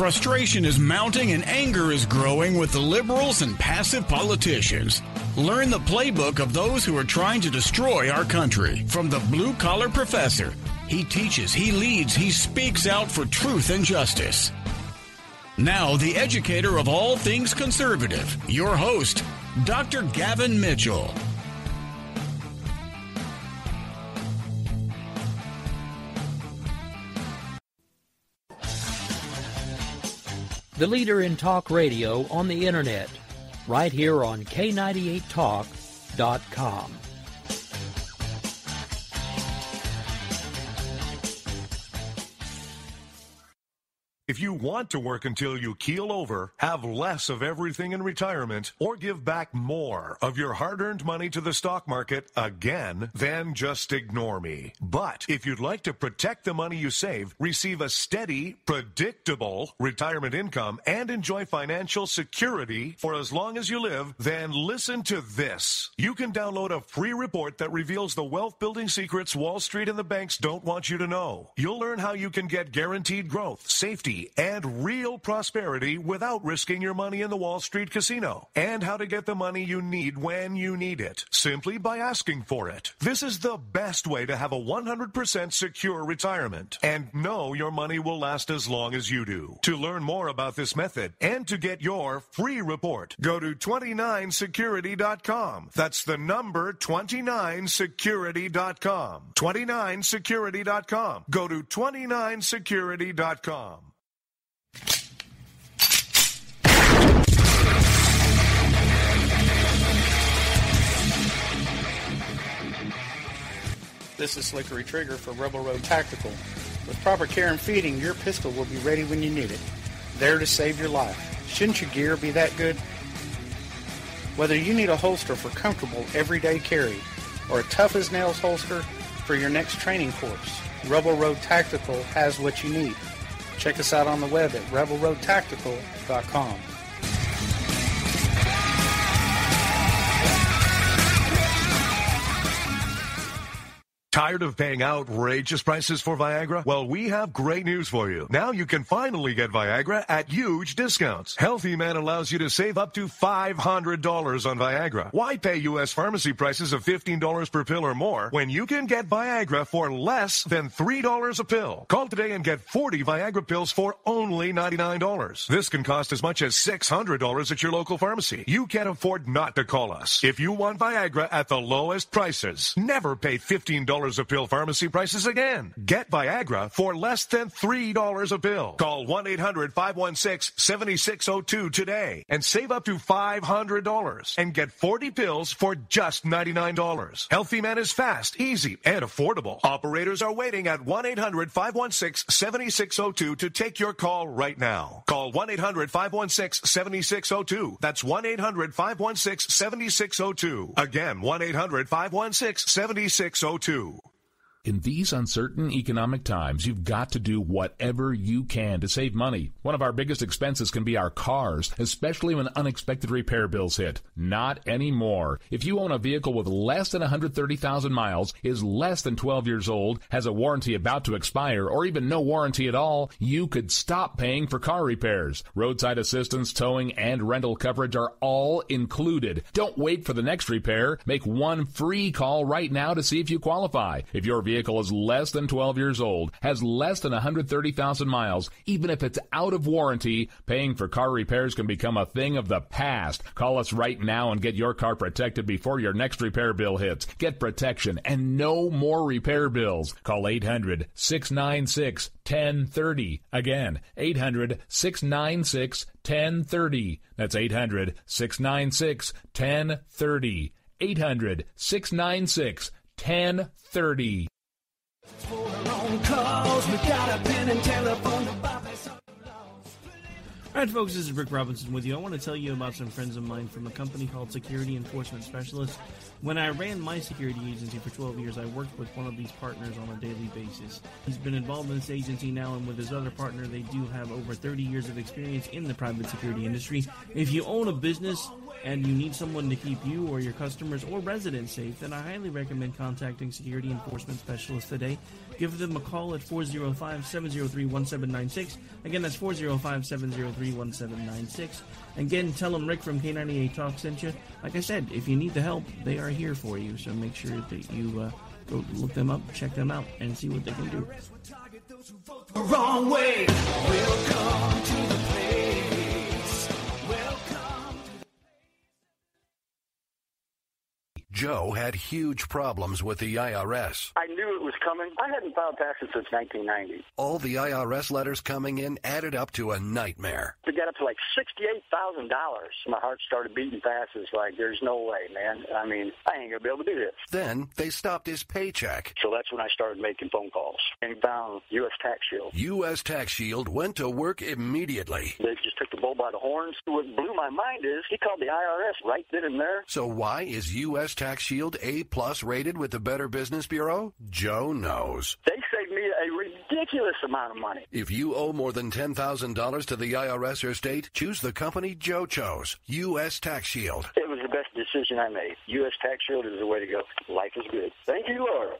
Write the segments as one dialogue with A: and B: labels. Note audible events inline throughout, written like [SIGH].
A: Frustration is mounting and anger is growing with the liberals and passive politicians. Learn the playbook of those who are trying to destroy our country. From the blue collar professor, he teaches, he leads, he speaks out for truth and justice. Now, the educator of all things conservative, your host, Dr. Gavin Mitchell.
B: The leader in talk radio on the internet, right here on K98Talk.com.
C: If you want to work until you keel over, have less of everything in retirement, or give back more of your hard earned money to the stock market again, then just ignore me. But if you'd like to protect the money you save, receive a steady, predictable retirement income, and enjoy financial security for as long as you live, then listen to this. You can download a free report that reveals the wealth building secrets Wall Street and the banks don't want you to know. You'll learn how you can get guaranteed growth, safety, and real prosperity without risking your money in the Wall Street casino, and how to get the money you need when you need it, simply by asking for it. This is the best way to have a 100% secure retirement and know your money will last as long as you do. To learn more about this method and to get your free report, go to 29security.com. That's the number 29security.com. 29security.com. Go to 29security.com.
D: This is Slickery Trigger for Rebel Road Tactical. With proper care and feeding, your pistol will be ready when you need it. There to save your life. Shouldn't your gear be that good? Whether you need a holster for comfortable everyday carry or a tough as nails holster for your next training course, Rebel Road Tactical has what you need. Check us out on the web at rebelroadtactical.com.
C: Tired of paying outrageous prices for Viagra? Well, we have great news for you. Now you can finally get Viagra at huge discounts. Healthy Man allows you to save up to $500 on Viagra. Why pay U.S. pharmacy prices of $15 per pill or more when you can get Viagra for less than $3 a pill? Call today and get 40 Viagra pills for only $99. This can cost as much as $600 at your local pharmacy. You can't afford not to call us. If you want Viagra at the lowest prices, never pay $15 a pill pharmacy prices again. Get Viagra for less than $3 a pill. Call 1-800-516-7602 today and save up to $500 and get 40 pills for just $99. Healthy Man is fast, easy, and affordable. Operators are waiting at 1-800-516-7602 to take your call right now. Call 1-800-516-7602. That's 1-800-516-7602. Again, 1-800-516-7602.
E: In these uncertain economic times, you've got to do whatever you can to save money. One of our biggest expenses can be our cars, especially when unexpected repair bills hit. Not anymore. If you own a vehicle with less than 130,000 miles, is less than 12 years old, has a warranty about to expire, or even no warranty at all, you could stop paying for car repairs. Roadside assistance, towing, and rental coverage are all included. Don't wait for the next repair. Make one free call right now to see if you qualify. If your vehicle is less than 12 years old, has less than 130,000 miles, even if it's out of warranty, paying for car repairs can become a thing of the past. Call us right now and get your car protected before your next repair bill hits. Get protection and no more repair bills. Call 800 696 1030. Again, 800 696 1030. That's 800 696 1030. 800 696 1030.
F: All right, folks, this is Rick Robinson with you. I want to tell you about some friends of mine from a company called Security Enforcement Specialists. When I ran my security agency for 12 years, I worked with one of these partners on a daily basis. He's been involved in this agency now, and with his other partner, they do have over 30 years of experience in the private security industry. If you own a business, and you need someone to keep you or your customers or residents safe, then I highly recommend contacting Security Enforcement Specialists today. Give them a call at 405 703 1796. Again, that's 405 703 1796. Again, tell them Rick from K98 Talk sent you. Like I said, if you need the help, they are here for you, so make sure that you uh, go look them up, check them out, and see what they can do.
G: Joe had huge problems with the IRS.
H: I knew it was coming. I hadn't filed taxes since 1990.
G: All the IRS letters coming in added up to a nightmare.
H: To get up to like $68,000, my heart started beating fast. It's like, there's no way, man. I mean, I ain't going to be able to do this.
G: Then they stopped his paycheck.
H: So that's when I started making phone calls and found U.S. Tax Shield.
G: U.S. Tax Shield went to work immediately.
H: They just took the bull by the horns. What blew my mind is he called the IRS right then and there.
G: So why is U.S. Tax Shield A plus rated with the Better Business Bureau? Joe knows.
H: They saved me a ridiculous amount of money.
G: If you owe more than $10,000 to the IRS or state, choose the company Joe chose, U.S. Tax Shield.
H: It was the best decision I made. U.S. Tax Shield is the way to go. Life is good. Thank you, Lord.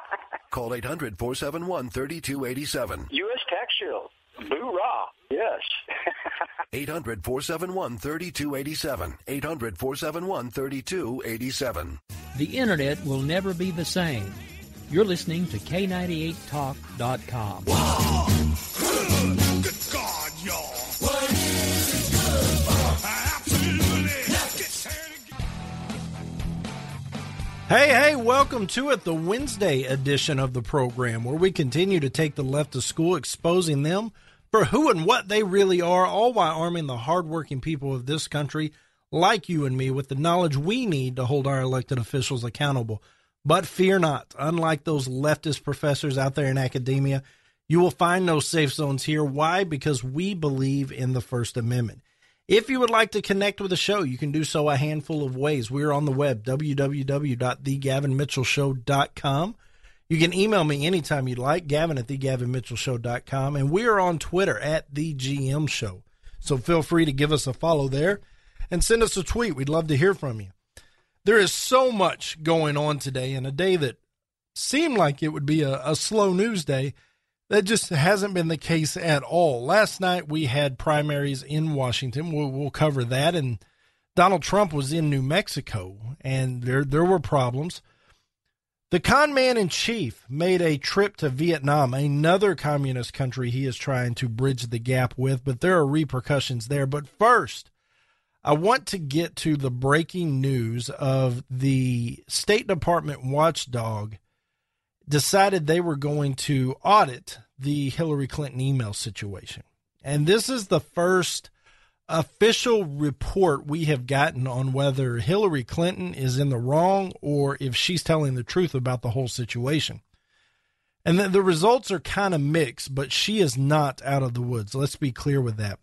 H: [LAUGHS]
G: Call 800 471 3287.
H: U.S. Tax Shield. Boo rah. Yes. [LAUGHS]
G: 800 471 3287. 800 471 3287.
B: The internet will never be the same. You're listening to K98Talk.com.
I: Good God, y'all. What is it good for? Absolutely.
J: Hey, hey, welcome to it, the Wednesday edition of the program, where we continue to take the left of school, exposing them for who and what they really are, all while arming the hardworking people of this country, like you and me, with the knowledge we need to hold our elected officials accountable. But fear not, unlike those leftist professors out there in academia, you will find no safe zones here. Why? Because we believe in the First Amendment. If you would like to connect with the show, you can do so a handful of ways. We're on the web, www.thegavinmitchellshow.com. You can email me anytime you'd like, gavin at thegavinmitchellshow.com. And we are on Twitter at the GM Show. So feel free to give us a follow there and send us a tweet. We'd love to hear from you. There is so much going on today, in a day that seemed like it would be a, a slow news day. That just hasn't been the case at all. Last night we had primaries in Washington. We'll, we'll cover that. And Donald Trump was in New Mexico, and there there were problems. The con man in chief made a trip to Vietnam, another communist country he is trying to bridge the gap with, but there are repercussions there. But first, I want to get to the breaking news of the State Department watchdog decided they were going to audit the Hillary Clinton email situation. And this is the first official report we have gotten on whether Hillary Clinton is in the wrong or if she's telling the truth about the whole situation. And the, the results are kind of mixed, but she is not out of the woods. Let's be clear with that.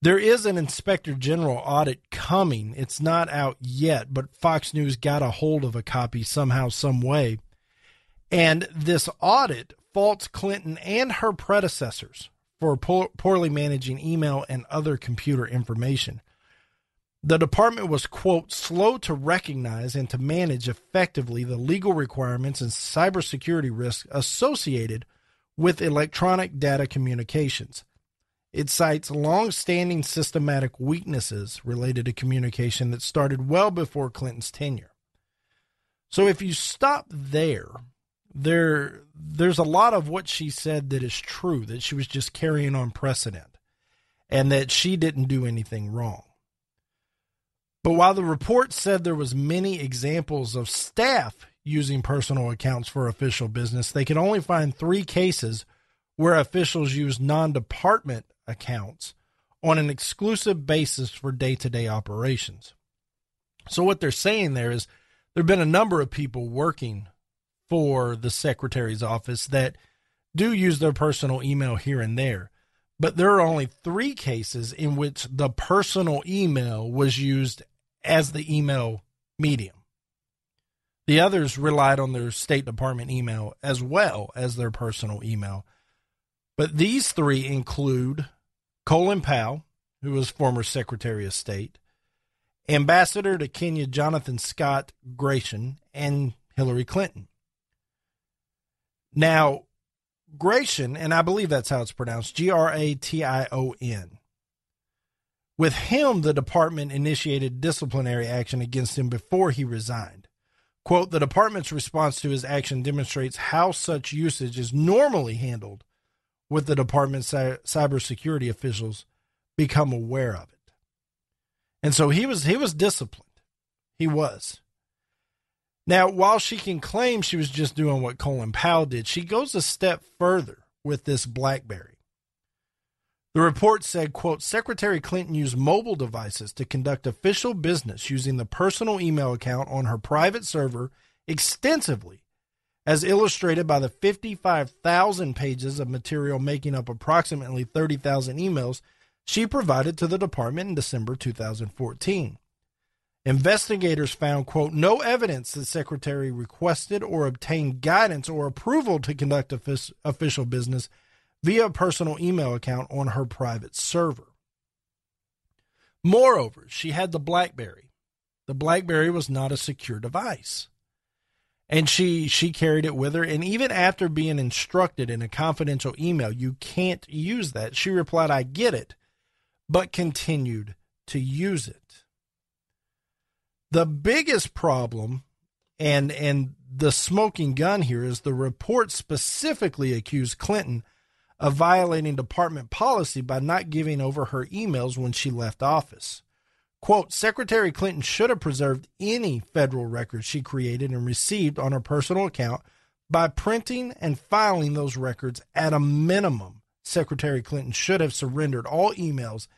J: There is an inspector general audit coming. It's not out yet, but Fox News got a hold of a copy somehow, some way. And this audit faults Clinton and her predecessors for poor, poorly managing email and other computer information. The department was, quote, slow to recognize and to manage effectively the legal requirements and cybersecurity risks associated with electronic data communications. It cites long standing systematic weaknesses related to communication that started well before Clinton's tenure. So if you stop there, there there's a lot of what she said that is true that she was just carrying on precedent and that she didn't do anything wrong. But while the report said there was many examples of staff using personal accounts for official business, they could only find 3 cases where officials used non-department accounts on an exclusive basis for day-to-day operations. So what they're saying there is there've been a number of people working for the secretary's office that do use their personal email here and there. But there are only three cases in which the personal email was used as the email medium. The others relied on their State Department email as well as their personal email. But these three include Colin Powell, who was former Secretary of State, Ambassador to Kenya Jonathan Scott Gration, and Hillary Clinton. Now, Gration, and I believe that's how it's pronounced G R A T I O N. With him, the department initiated disciplinary action against him before he resigned. Quote, the department's response to his action demonstrates how such usage is normally handled with the department's cybersecurity officials become aware of it. And so he was he was disciplined. He was. Now, while she can claim she was just doing what Colin Powell did, she goes a step further with this BlackBerry. The report said, quote, Secretary Clinton used mobile devices to conduct official business using the personal email account on her private server extensively, as illustrated by the 55,000 pages of material making up approximately 30,000 emails she provided to the department in December 2014. Investigators found, quote, no evidence that Secretary requested or obtained guidance or approval to conduct official business via a personal email account on her private server. Moreover, she had the Blackberry. The Blackberry was not a secure device. And she she carried it with her and even after being instructed in a confidential email you can't use that. She replied, "I get it," but continued to use it. The biggest problem and and the smoking gun here is the report specifically accused Clinton of violating department policy by not giving over her emails when she left office. Quote, Secretary Clinton should have preserved any federal records she created and received on her personal account by printing and filing those records at a minimum. Secretary Clinton should have surrendered all emails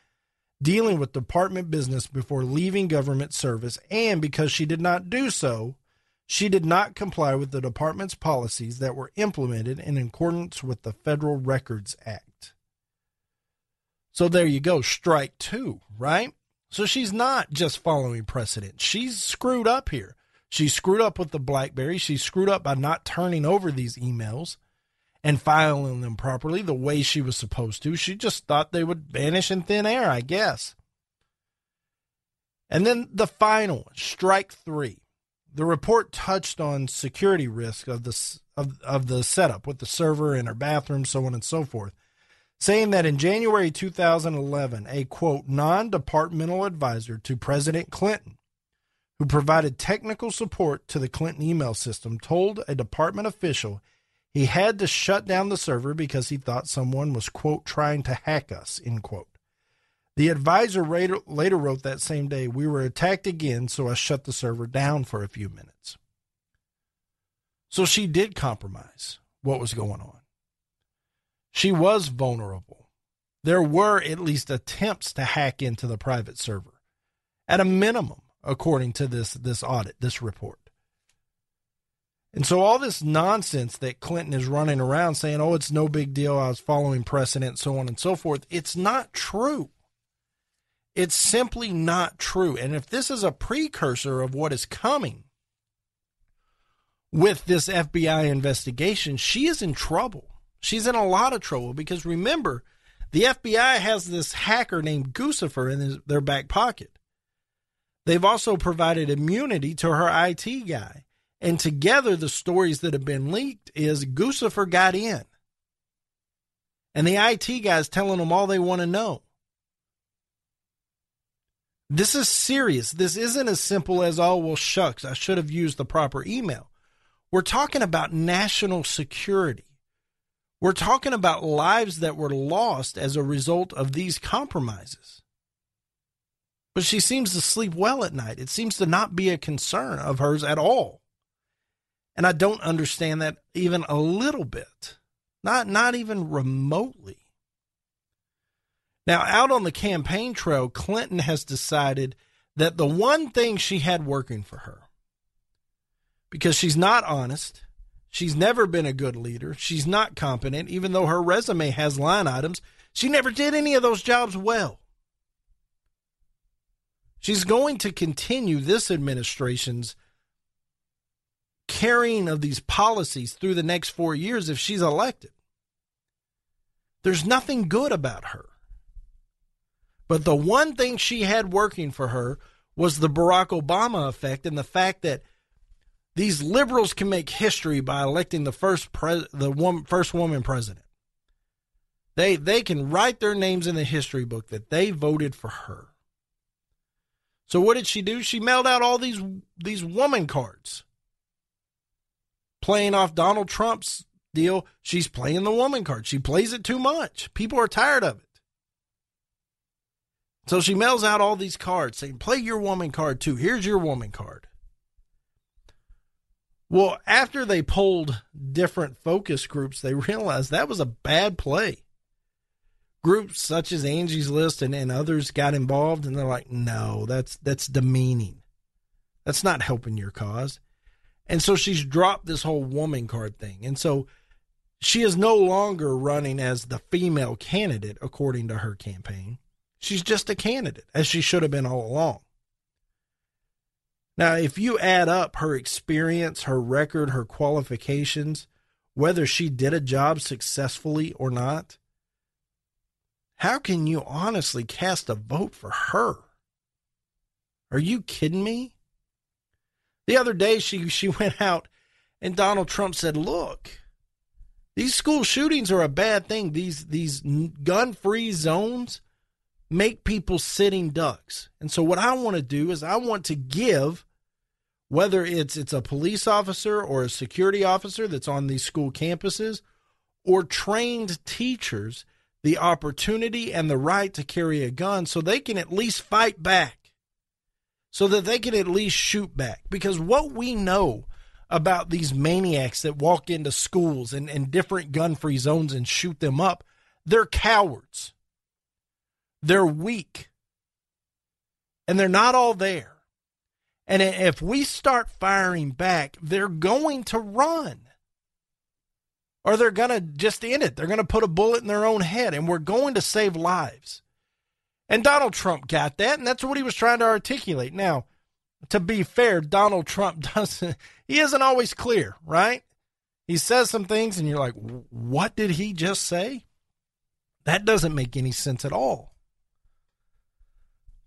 J: dealing with department business before leaving government service, and because she did not do so, she did not comply with the department's policies that were implemented in accordance with the Federal Records Act. So there you go, strike two, right? So she's not just following precedent. She's screwed up here. She screwed up with the Blackberry. She screwed up by not turning over these emails and filing them properly the way she was supposed to. She just thought they would vanish in thin air, I guess. And then the final strike three. The report touched on security risk of the of, of the setup with the server in her bathroom, so on and so forth, saying that in January 2011, a quote non-departmental advisor to President Clinton, who provided technical support to the Clinton email system, told a department official he had to shut down the server because he thought someone was, quote, trying to hack us, end quote. The advisor later wrote that same day, We were attacked again, so I shut the server down for a few minutes. So she did compromise what was going on. She was vulnerable. There were at least attempts to hack into the private server, at a minimum, according to this, this audit, this report. And so all this nonsense that Clinton is running around saying, oh, it's no big deal, I was following precedent, so on and so forth, it's not true. It's simply not true. And if this is a precursor of what is coming with this FBI investigation, she is in trouble. She's in a lot of trouble because remember, the FBI has this hacker named Guccifer in their back pocket. They've also provided immunity to her IT guy. And together, the stories that have been leaked is Guccifer got in. And the IT guy's telling them all they want to know. This is serious. This isn't as simple as, oh, well, shucks, I should have used the proper email. We're talking about national security. We're talking about lives that were lost as a result of these compromises. But she seems to sleep well at night. It seems to not be a concern of hers at all. And I don't understand that even a little bit. Not not even remotely. Now, out on the campaign trail, Clinton has decided that the one thing she had working for her, because she's not honest, she's never been a good leader, she's not competent, even though her resume has line items, she never did any of those jobs well. She's going to continue this administration's carrying of these policies through the next four years if she's elected. There's nothing good about her. But the one thing she had working for her was the Barack Obama effect and the fact that these liberals can make history by electing the first pres the one, first woman president. They they can write their names in the history book that they voted for her. So what did she do? She mailed out all these these woman cards. Playing off Donald Trump's deal, she's playing the woman card. She plays it too much. People are tired of it. So she mails out all these cards saying, play your woman card too. Here's your woman card. Well, after they polled different focus groups, they [LAUGHS] realized that was a bad play. Groups such as Angie's List and, and others got involved and they're like, no, that's that's demeaning. That's not helping your cause. And so she's dropped this whole woman card thing. And so she is no longer running as the female candidate, according to her campaign. She's just a candidate, as she should have been all along. Now, if you add up her experience, her record, her qualifications, whether she did a job successfully or not, how can you honestly cast a vote for her? Are you kidding me? The other day she she [LAUGHS] went out and Donald Trump said, "Look, these school shootings are a bad thing. These these gun-free zones make people sitting ducks. And so what I want to do is I want to give whether it's it's a police officer or a security officer that's on these school campuses or trained teachers the opportunity and the right to carry a gun so they can at least fight back. So that they can at least shoot back because what we know about these maniacs that walk into schools and, and different gun free zones and shoot them up, they're cowards. They're weak. And they're not all there. And if we start firing back, they're going to run. Or they're going to just end it. They're going to put a bullet in their own head, and we're going to save lives. And Donald Trump got that, and that's what he was trying to articulate. Now, to be fair, Donald Trump [LAUGHS] doesn't, he isn't always clear, right? He says some things, and you're like, what did he just say? That doesn't make any sense at all.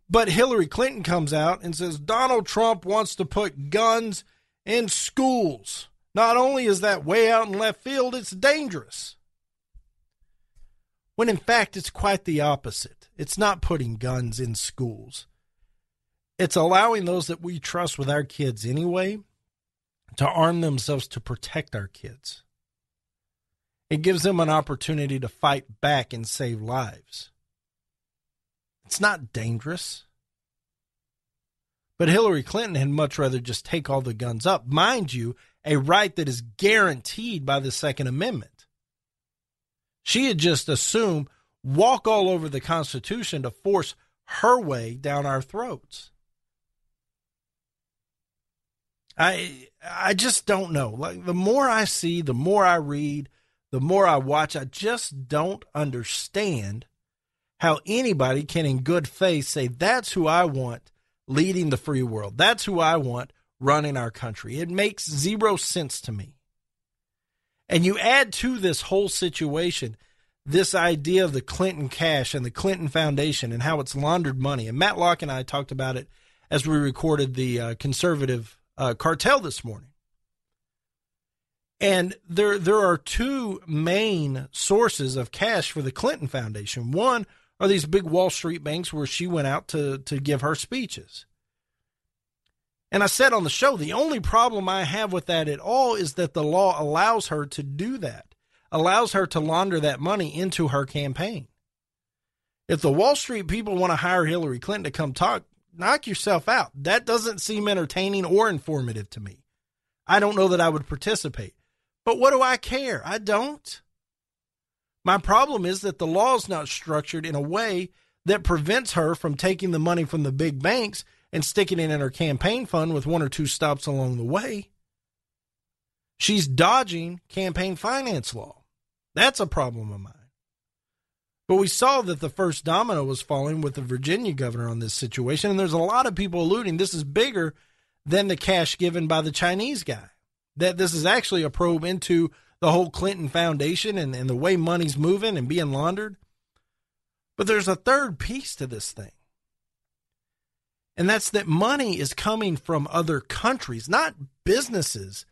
J: But Hillary Clinton comes out and says Donald Trump wants to put guns in schools. Not only is that way out in left field, it's dangerous. When in fact, it's quite the opposite. It's not putting guns in schools, it's allowing those that we trust with our kids anyway to arm themselves to protect our kids. It gives them an opportunity to fight back and save lives. It's not dangerous. But Hillary Clinton had much rather just take all the guns up. Mind you, a right that is guaranteed by the Second Amendment. She had just assumed walk all over the Constitution to force her way down our throats. I I just don't know. Like the more I see, the more I read, the more I watch, I just don't understand how anybody can, in good faith, say, that's who I want leading the free world. That's who I want running our country. It makes zero sense to me. And you add to this whole situation this idea of the Clinton cash and the Clinton Foundation and how it's laundered money. And Matt Locke and I talked about it as we recorded the uh, conservative uh, cartel this morning. And there, there are two main sources of cash for the Clinton Foundation. One are these big Wall Street banks where she went out to, to give her speeches. And I said on the show, the only problem I have with that at all is that the law allows her to do that, allows her to launder that money into her campaign. If the Wall Street people want to hire Hillary Clinton to come talk, knock yourself out. That doesn't seem entertaining or informative to me. I don't know that I would participate. But what do I care? I don't. My problem is that the law is not structured in a way that prevents her from taking the money from the big banks and sticking it in her campaign fund with one or two stops along the way. She's dodging campaign finance law. That's a problem of mine. But we saw that the first domino was falling with the Virginia governor on this situation, and there's a lot of people alluding this is bigger than the cash given by the Chinese guy. That this is actually a probe into the whole Clinton Foundation and, and the way money's moving and being laundered. But there's a third piece to this thing. And that's that money is coming from other countries, not businesses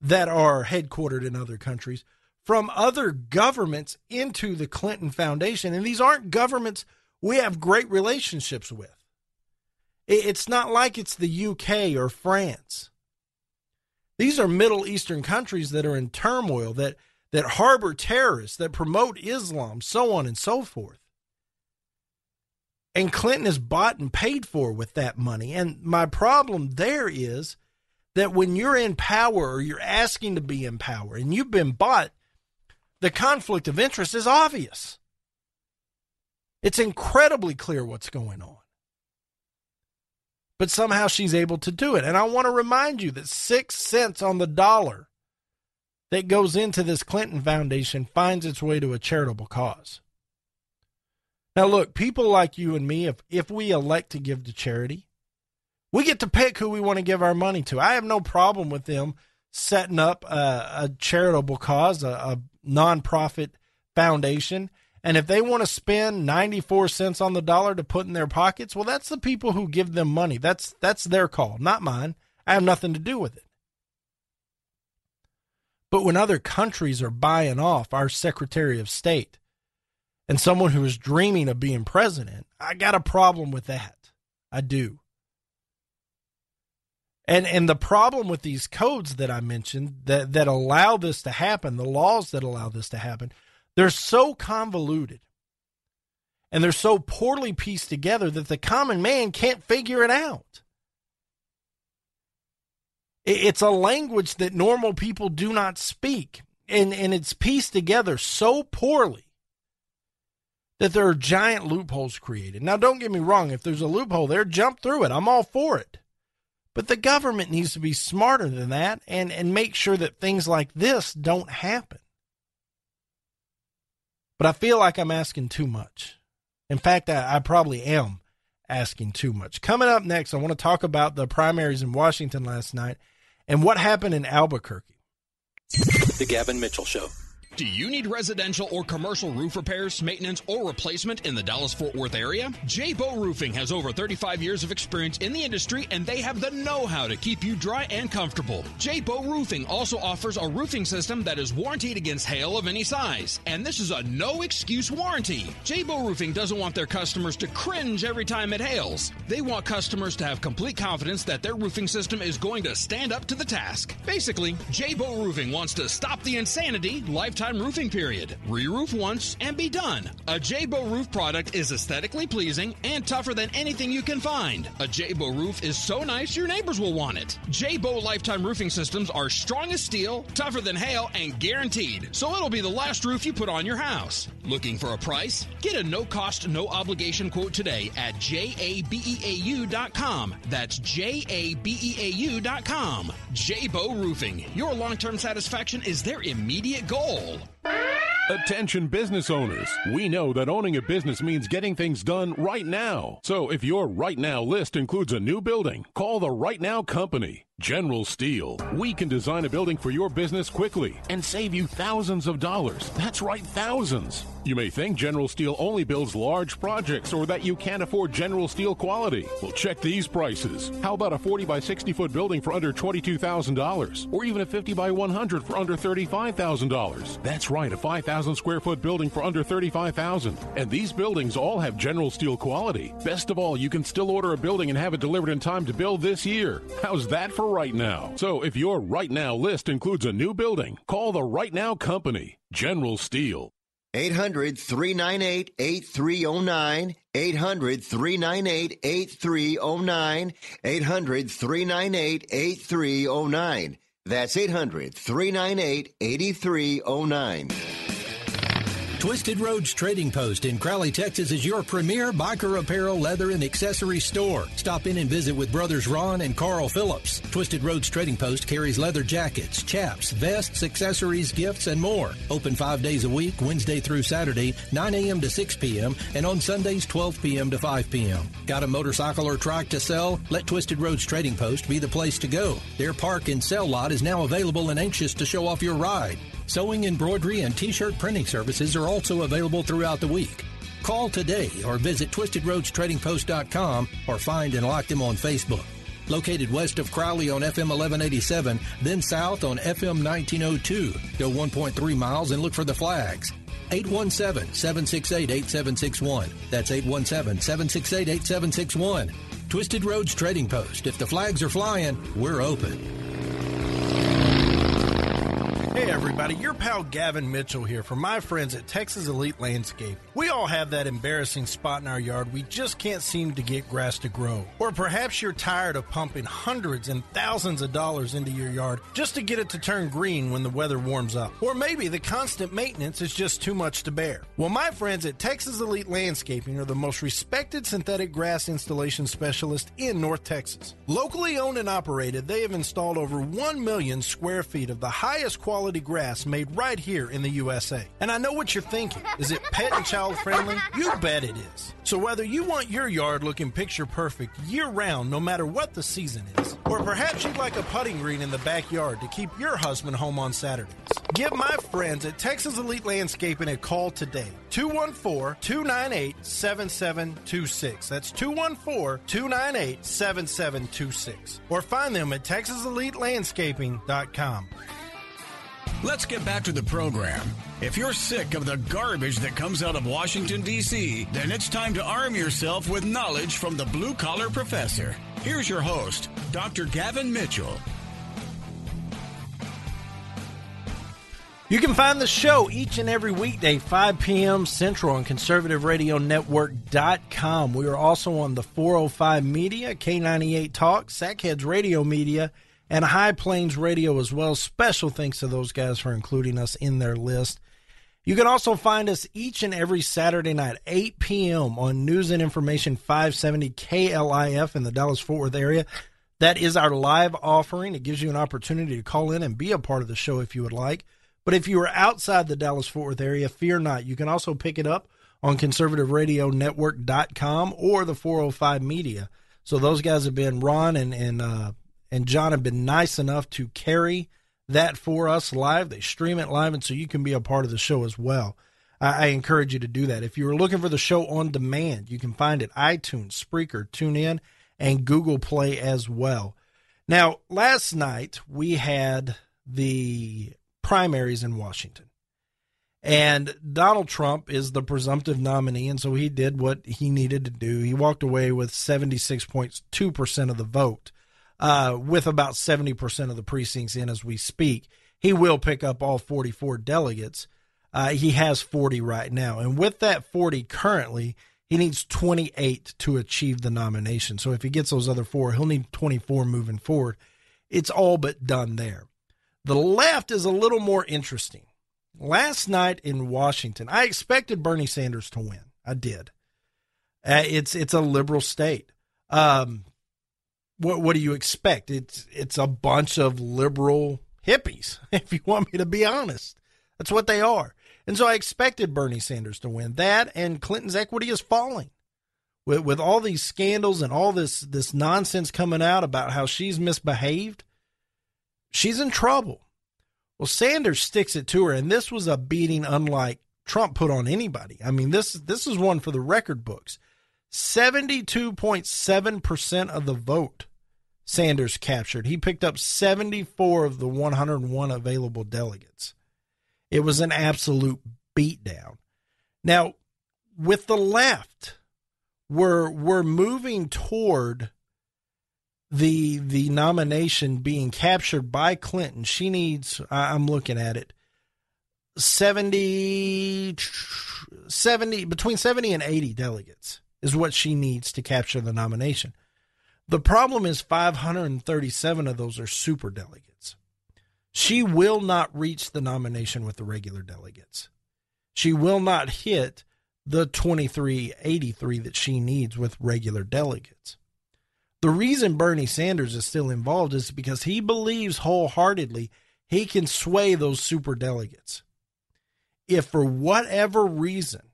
J: that are headquartered in other countries, from other governments into the Clinton Foundation. And these aren't governments we have great relationships with. It's not like it's the UK or France. These are Middle Eastern countries that are in turmoil, that, that harbor terrorists, that promote Islam, so on and so forth. And Clinton is bought and paid for with that money. And my problem there is that when you're in power or you're asking to be in power and you've been bought, the conflict of interest is obvious. It's incredibly clear what's going on. But somehow she's able to do it. And I want to remind you that six cents on the dollar that goes into this Clinton Foundation finds its way to a charitable cause. Now, look, people like you and me, if, if we elect to give to charity, we get to pick who we want to give our money to. I have no problem with them setting up a, a charitable cause, a, a nonprofit foundation. And if they want to spend 94 cents on the dollar to put in their pockets, well, that's the people who give them money. That's, that's their call, not mine. I have nothing to do with it. But when other countries are buying off our Secretary of State and someone who is dreaming of being president, I got a problem with that. I do. And and the problem with these codes that I mentioned that that allow this to happen, the laws that allow this to happen, they're so convoluted. And they're so poorly pieced together that the common man can't figure it out. It's a language that normal people do not speak. And, and it's pieced together so poorly that there are giant loopholes created. Now, don't get me wrong. If there's a loophole there, jump through it. I'm all for it. But the government needs to be smarter than that and, and make sure that things like this don't happen. But I feel like I'm asking too much. In fact, I, I probably am asking too much. Coming up next, I want to talk about the primaries in Washington last night and what happened in Albuquerque.
K: The Gavin Mitchell Show.
L: Do you need residential or commercial roof repairs, maintenance, or replacement in the Dallas Fort Worth area? J Bow Roofing has over 35 years of experience in the industry and they have the know how to keep you dry and comfortable. J Bow Roofing also offers a roofing system that is warranted against hail of any size. And this is a no excuse warranty. J Bow Roofing doesn't want their customers to cringe every time it hails. They want customers to have complete confidence that their roofing system is going to stand up to the task. Basically, J Bow Roofing wants to stop the insanity lifetime roofing period. Re-roof once and be done. A J-Bow roof product is aesthetically pleasing and tougher than anything you can find. A J-Bow roof is so nice your neighbors will want it. J-Bow lifetime roofing systems are strong as steel, tougher than hail, and guaranteed. So it'll be the last roof you put on your house. Looking for a price? Get a no-cost, no-obligation quote today at jabeau.com. That's jabeau.com. J-Bow Roofing. Your long-term satisfaction is their immediate goal day.
M: Attention business owners. We know that owning a business means getting things done right now. So if your right now list includes a new building, call the Right Now Company. General Steel. We can design a building for your business quickly and save you thousands of dollars. That's right, thousands. You may think General Steel only builds large projects or that you can't afford General Steel quality. Well, check these prices. How about a 40 by 60 foot building for under $22,000 or even a 50 by 100 for under $35,000? That's right, a 5,000 square foot building for under 35,000. And these buildings all have General Steel quality. Best of all, you can still order a building and have it delivered in time to build this year. How's that for right now? So if your right now list includes a new building, call the Right Now Company, General Steel.
N: 800 398 8309. 800 398 8309. 800 398 8309. That's 800 398 8309.
O: Twisted Roads Trading Post in Crowley, Texas is your premier biker apparel, leather, and accessory store. Stop in and visit with brothers Ron and Carl Phillips. Twisted Roads Trading Post carries leather jackets, chaps, vests, accessories, gifts, and more. Open five days a week, Wednesday through Saturday, 9 a.m. to 6 p.m., and on Sundays, 12 p.m. to 5 p.m. Got a motorcycle or trike to sell? Let Twisted Roads Trading Post be the place to go. Their park and sell lot is now available and anxious to show off your ride. Sewing, embroidery, and t shirt printing services are also available throughout the week. Call today or visit twistedroadstradingpost.com or find and like them on Facebook. Located west of Crowley on FM 1187, then south on FM 1902. Go 1.3 miles and look for the flags. 817 768 8761. That's 817 768 8761. Twisted Roads Trading Post. If the flags are flying, we're open.
J: Everybody, your pal Gavin Mitchell here from my friends at Texas Elite Landscape. We all have that embarrassing spot in our yard we just can't seem to get grass to grow. Or perhaps you're tired of pumping hundreds and thousands of dollars into your yard just to get it to turn green when the weather warms up. Or maybe the constant maintenance is just too much to bear. Well, my friends at Texas Elite Landscaping are the most respected synthetic grass installation specialist in North Texas. Locally owned and operated, they have installed over 1 million square feet of the highest quality grass made right here in the USA. And I know what you're thinking. Is it pet and child friendly? You bet it is. So whether you want your yard looking picture perfect year round, no matter what the season is, or perhaps you'd like a putting green in the backyard to keep your husband home on Saturdays, give my friends at Texas Elite Landscaping a call today. 214 298 7726. That's 214 298 7726. Or find them at TexasEliteLandscaping.com.
A: Let's get back to the program. If you're sick of the garbage that comes out of Washington, D.C., then it's time to arm yourself with knowledge from the blue collar professor. Here's your host, Dr. Gavin Mitchell.
J: You can find the show each and every weekday, 5 p.m. Central on ConservativeRadioNetwork.com. We are also on the 405 Media, K98 Talk, Sackheads Radio Media, and High Plains Radio as well. Special thanks to those guys for including us in their list. You can also find us each and every Saturday night, 8 p.m. on News and Information 570 KLIF in the Dallas Fort Worth area. That is our live offering. It gives you an opportunity to call in and be a part of the show if you would like. But if you are outside the Dallas Fort Worth area, fear not. You can also pick it up on conservativeradionetwork.com or the 405 Media. So those guys have been, Ron and, and, uh, and John have been nice enough to carry that for us live. They stream it live, and so you can be a part of the show as well. I, I encourage you to do that. If you are looking for the show on demand, you can find it iTunes, Spreaker, TuneIn, and Google Play as well. Now, last night we had the primaries in Washington. And Donald Trump is the presumptive nominee, and so he did what he needed to do. He walked away with 76.2% of the vote, uh, with about 70% of the precincts in as we speak. He will pick up all 44 delegates. Uh, he has 40 right now. And with that 40 currently, he needs 28 to achieve the nomination. So if he gets those other four, he'll need 24 moving forward. It's all but done there. The left is a little more interesting. Last night in Washington, I expected Bernie Sanders to win. I did. Uh, it's it's a liberal state. Um, what what do you expect? It's it's a bunch of liberal hippies. [LAUGHS] If you want me to be honest, that's what they are. And so I expected Bernie Sanders to win. That and Clinton's equity is falling. With with all these scandals and all this this nonsense coming out about how she's misbehaved, she's in trouble. Well, Sanders sticks it to her, and this was a beating unlike Trump put on anybody. I mean, this this is one for the record books. Seventy-two point seven percent of the vote Sanders captured. He picked up seventy-four of the one hundred and one available delegates. It was an absolute beatdown. Now, with the left, we're we're moving toward the the nomination being captured by Clinton, she needs I'm looking at it 70 70 between 70 and 80 delegates is what she needs to capture the nomination. The problem is 537 of those are super delegates. She will not reach the nomination with the regular delegates. She will not hit the 2383 that she needs with regular delegates. The reason Bernie Sanders is still involved is because he believes wholeheartedly he can sway those super delegates. If for whatever reason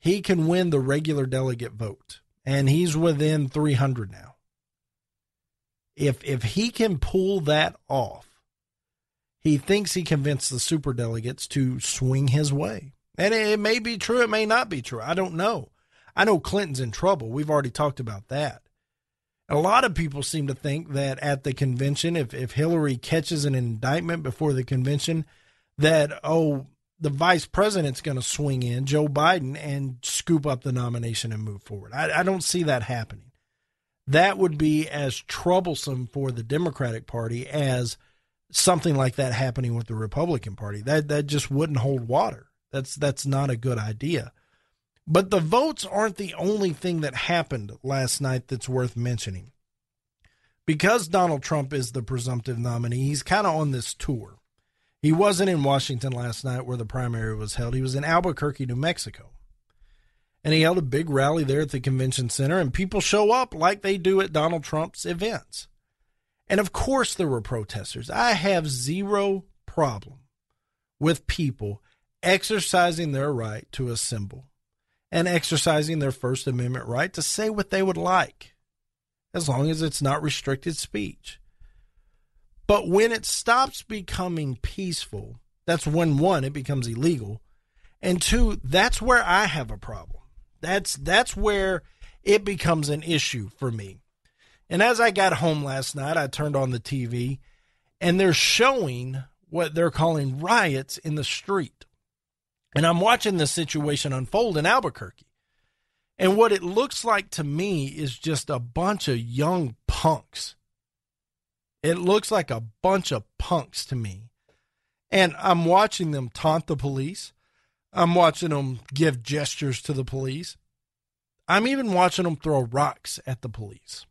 J: he can win the regular delegate vote, and he's within 300 now, if if he can pull that off, he thinks he convinced the super delegates to swing his way. And it, it may be true, it may not be true. I don't know. I know Clinton's in trouble. We've already talked about that. A lot of people seem to think that at the convention, if, if Hillary catches an indictment before the convention, that, oh, the vice president's going to swing in, Joe Biden, and scoop up the nomination and move forward. I, I don't see that happening. That would be as troublesome for the Democratic Party as something like that happening with the Republican Party. That that just wouldn't hold water. That's that's not a good idea. But the votes aren't the only thing that happened last night that's worth mentioning. Because Donald Trump is the presumptive nominee, he's kind of on this tour. He wasn't in Washington last night where the primary was held. He was in Albuquerque, New Mexico. And he held a big rally there at the convention center, and people show up like they do at Donald Trump's events. And of course, there were protesters. I have zero problem with people exercising their right to assemble and exercising their First Amendment right to say what they would like, as long as it's not restricted speech. But when it stops becoming peaceful, that's when one, it becomes illegal. And two, that's where I have a problem. That's that's where it becomes an issue for me. And as I got home last night, I turned on the TV and they're showing what they're calling riots in the street. And I'm watching this situation unfold in Albuquerque. And what it looks like to me is just a bunch of young punks it looks like a bunch of punks to me. And I'm watching them taunt the police. I'm watching them give gestures to the police. I'm even watching them throw rocks at the police.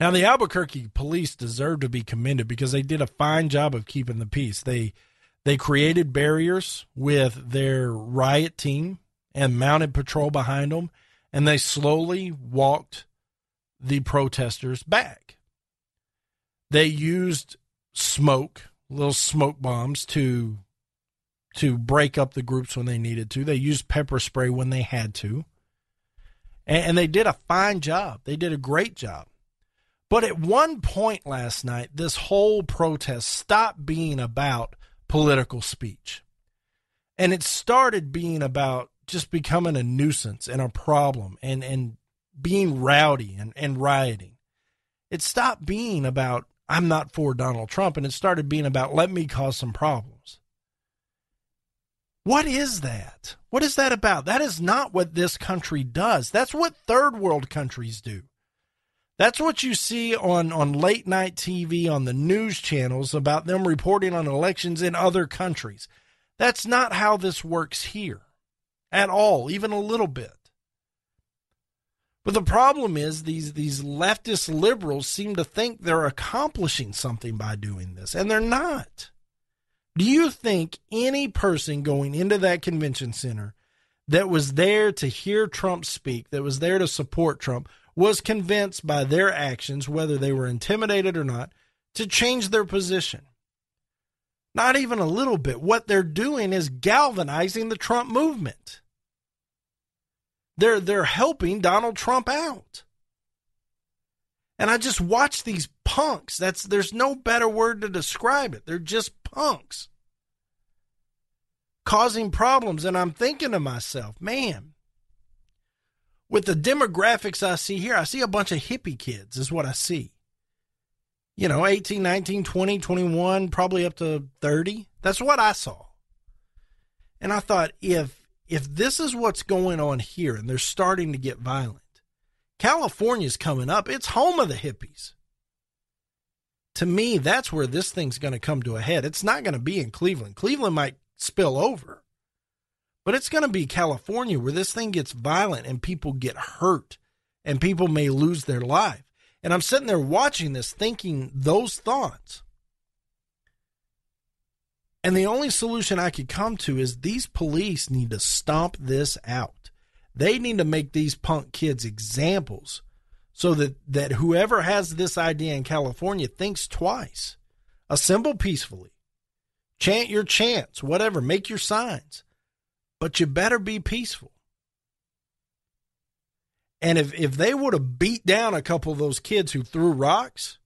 J: Now, the Albuquerque police deserve to be commended because they did a fine job of keeping the peace. They they created barriers with their riot team and mounted patrol behind them, and they slowly walked the protesters back. They used smoke, little smoke bombs to to break up the groups when they needed to. They used pepper spray when they had to. And, and they did a fine job. They did a great job. But at one point last night, this whole protest stopped being about political speech. And it started being about just becoming a nuisance and a problem and, and being rowdy and, and rioting. It stopped being about I'm not for Donald Trump. And it started being about, let me cause some problems. What is that? What is that about? That is not what this country does. That's what third world countries do. That's what you see on, on late night TV on the news channels about them reporting on elections in other countries. That's not how this works here at all, even a little bit. But the problem is these these leftist liberals seem to think they're accomplishing something by doing this, and they're not. Do you think any person going into that convention center that was there to hear Trump speak, that was there to support Trump, was convinced by their actions, whether they were intimidated or not, to change their position? Not even a little bit. What they're doing is galvanizing the Trump movement. They're they're helping Donald Trump out. And I just watch these punks. That's there's no better word to describe it. They're just punks. Causing problems and I'm thinking to myself, man, with the demographics I see here, I see a bunch of hippie kids is what I see. You know, 18, 19, 20, 21, probably up to 30. That's what I saw. And I thought if if this is what's going on here and they're starting to get violent, California's coming up. It's home of the hippies. To me, that's where this thing's going to come to a head. It's not going to be in Cleveland. Cleveland might spill over, but it's going to be California where this thing gets violent and people get hurt and people may lose their life. And I'm sitting there watching this thinking those thoughts. And the only solution I could come to is these police need to stomp this out. They need to make these punk kids examples so that, that whoever has this idea in California thinks twice. Assemble peacefully. Chant your chants, whatever, make your signs. But you better be peaceful. And if, if they would have beat down a couple of those kids who threw rocks,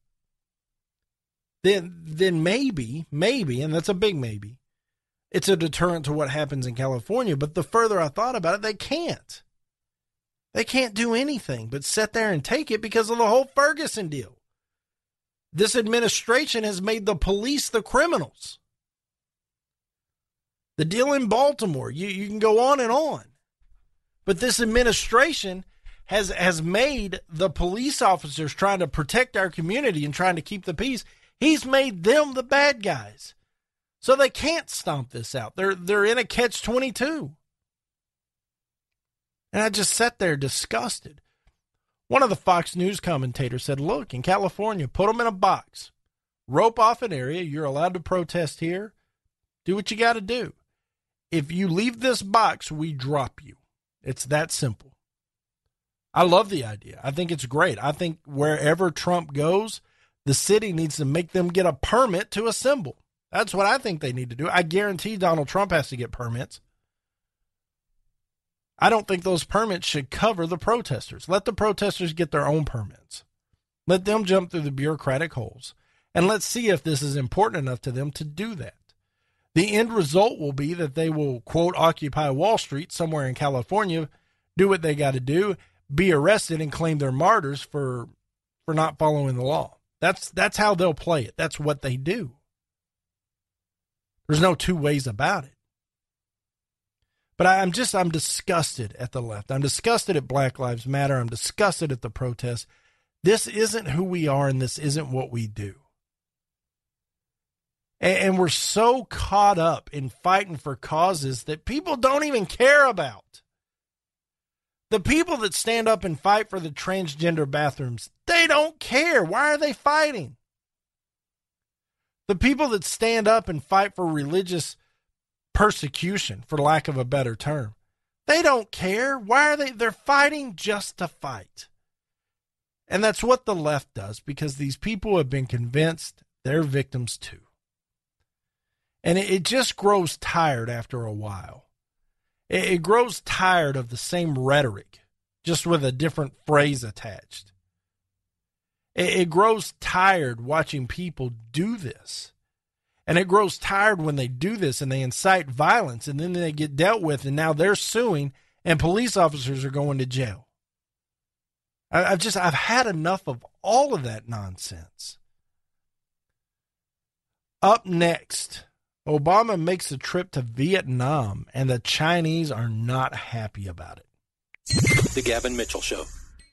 J: then then maybe, maybe, and that's a big maybe, it's a deterrent to what happens in California. But the further I thought about it, they can't. They can't do anything but sit there and take it because of the whole Ferguson deal. This administration has made the police the criminals. The deal in Baltimore, you, you can go on and on. But this administration has has made the police officers trying to protect our community and trying to keep the peace, he's made them the bad guys. So they can't stomp this out. They're they're in a catch 22. And I just sat there disgusted. One of the Fox News commentators said, Look, in California, put them in a box, rope off an area. You're allowed to protest here. Do what you got to do. If you leave this box, we drop you. It's that simple. I love the idea. I think it's great. I think wherever Trump goes, the city needs to make them get a permit to assemble. That's what I think they need to do. I guarantee Donald Trump has to get permits. I don't think those permits should cover the protesters. Let the protesters get their own permits. Let them jump through the bureaucratic holes. And let's see if this is important enough to them to do that. The end result will be that they will, quote, occupy Wall Street somewhere in California, do what they got to do, be arrested, and claim they're martyrs for for not following the law. That's that's how they'll play it. That's what they do. There's no two ways about it. But I'm just I'm disgusted at the left. I'm disgusted at Black Lives Matter. I'm disgusted at the protests. This isn't who we are and this isn't what we do. And, and we're so caught up in fighting for causes that people don't even care about. The people that stand up and fight for the transgender bathrooms, they don't care. Why are they fighting? The people that stand up and fight for religious persecution, for lack of a better term, they don't care. Why are they? They're fighting just to fight. And that's what the left does because these people have been convinced they're victims too. And it, just grows tired after a while. It, it grows tired of the same rhetoric, just with a different phrase attached. It, it grows tired watching people do this. And it grows tired when they do this and they incite violence and then they get dealt with and now they're suing and police officers are going to jail. I, I've just, I've had enough of all of that nonsense. Up next, Obama makes a trip to Vietnam and the Chinese are not happy about it.
K: The Gavin Mitchell Show.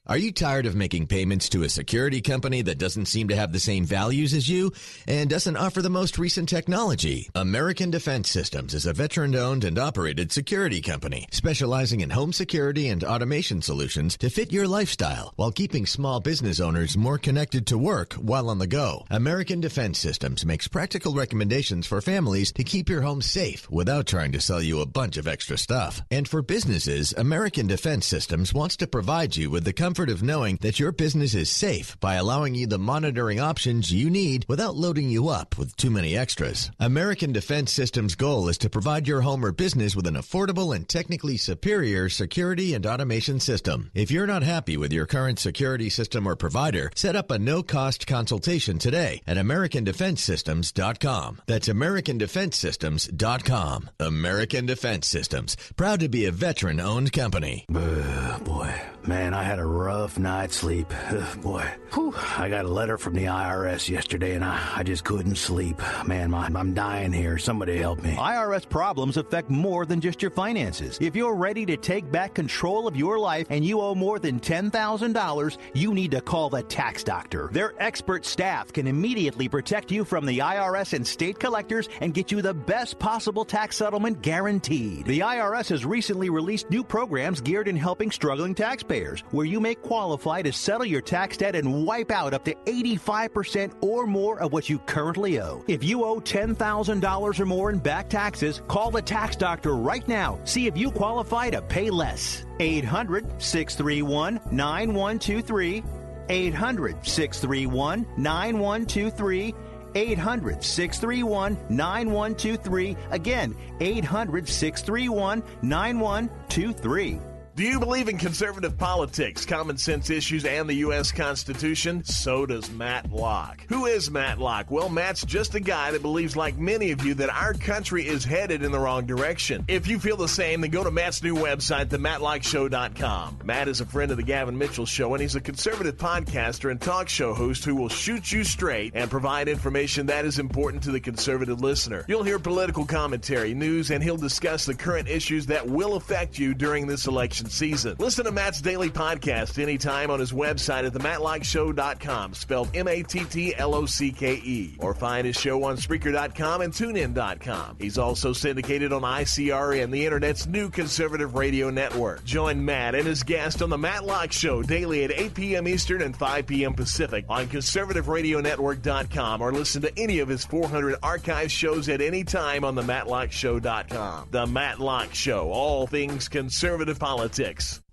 P: Are you tired of making payments to a security company that doesn't seem to have the same values as you and doesn't offer the most recent technology? American Defense Systems is a veteran owned and operated security company specializing in home security and automation solutions to fit your lifestyle while keeping small business owners more connected to work while on the go. American Defense Systems makes practical recommendations for families to keep your home safe without trying to sell you a bunch of extra stuff. And for businesses, American Defense Systems wants to provide you with the comfort of knowing that your business is safe by allowing you the monitoring options you need without loading you up with too many extras. American Defense Systems' goal is to provide your home or business with an affordable and technically superior security and automation system. If you're not happy with your current security system or provider, set up a no-cost consultation today at AmericanDefenseSystems.com. That's AmericanDefenseSystems.com. American Defense Systems, proud to be a veteran-owned company.
Q: boy, man, I had a rough night's sleep. Ugh, boy, Whew. I got a letter from the IRS yesterday and I, I just couldn't sleep. Man, my, I'm dying here. Somebody help me.
R: IRS problems affect more than just your finances. If you're ready to take back control of your life and you owe more than $10,000, you need to call the tax doctor. Their expert staff can immediately protect you from the IRS and state collectors and get you the best possible tax settlement guaranteed. The IRS has recently released new programs geared in helping struggling taxpayers, where you may qualify to settle your tax debt and wipe out up to 85% or more of what you currently owe. If you owe $10,000 or more in back taxes, call the tax doctor right now. See if you qualify to pay less. 800 631 9123. 800 631 9123. 800 631 9123. Again, 800 631 9123.
S: Do you believe in conservative politics, common sense issues, and the U.S. Constitution? So does Matt Locke. Who is Matt Locke? Well, Matt's just a guy that believes, like many of you, that our country is headed in the wrong direction. If you feel the same, then go to Matt's new website, themattlockeshow.com. Matt is a friend of the Gavin Mitchell Show, and he's a conservative podcaster and talk show host who will shoot you straight and provide information that is important to the conservative listener. You'll hear political commentary, news, and he'll discuss the current issues that will affect you during this election season. Listen to Matt's daily podcast anytime on his website at themattlockeshow.com, spelled M-A-T-T-L-O-C-K-E, or find his show on Spreaker.com and TuneIn.com. He's also syndicated on ICRN, the internet's new conservative radio network. Join Matt and his guest on the Matt Locke Show daily at 8 p.m. Eastern and 5 p.m. Pacific on conservativeradionetwork.com or listen to any of his 400 archive shows at any time on the MattLockeShow.com. The Matt Locke Show, all things conservative politics.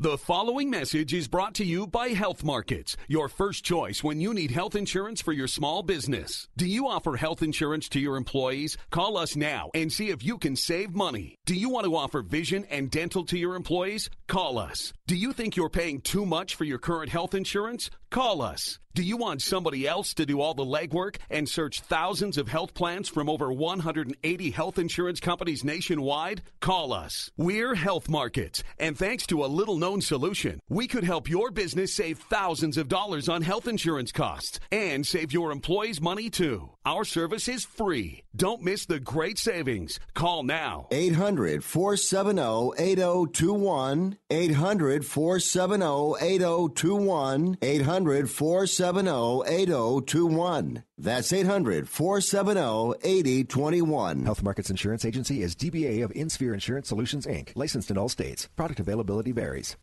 T: The following message is brought to you by Health Markets, your first choice when you need health insurance for your small business. Do you offer health insurance to your employees? Call us now and see if you can save money. Do you want to offer vision and dental to your employees? Call us. Do you think you're paying too much for your current health insurance? Call us. Do you want somebody else to do all the legwork and search thousands of health plans from over 180 health insurance companies nationwide? Call us. We're Health Markets, and thanks to a little known solution, we could help your business save thousands of dollars on health insurance costs and save your employees money too. Our service is free. Don't miss the great savings. Call now.
N: 800 470 8021. 800 470 8021. 800 470 8021. That's 800 470 8021.
U: Health Markets Insurance Agency is DBA of InSphere Insurance Solutions, Inc., licensed in all states. Product availability varies.